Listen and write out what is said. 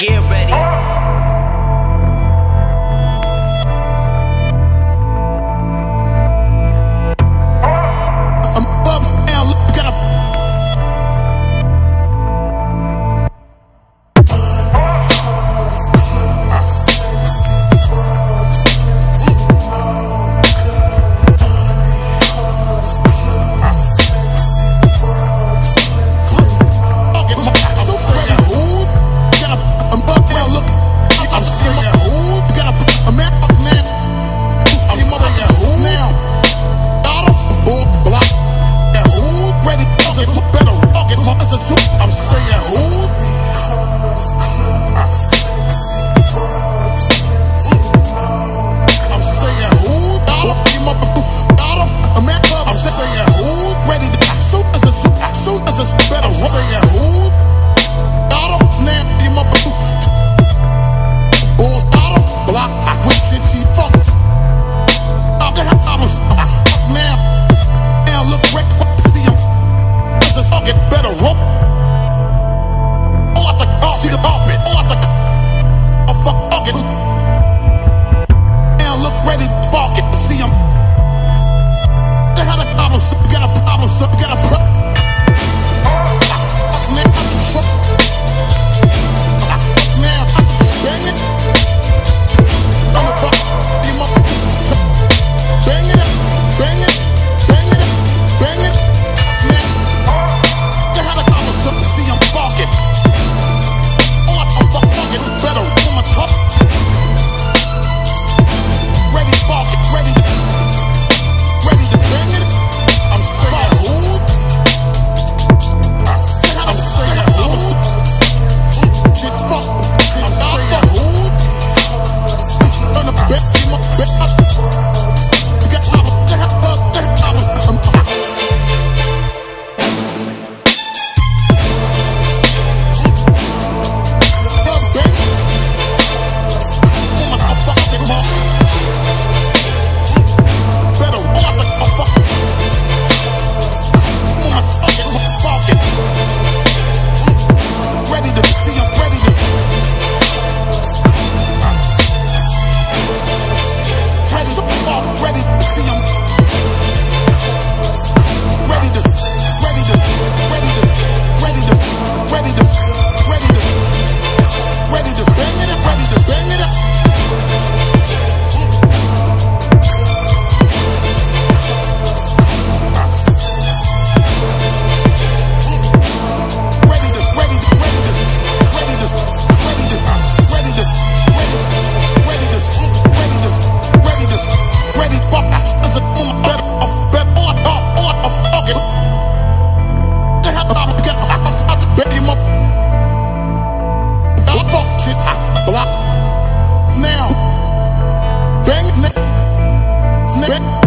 Get ready. Let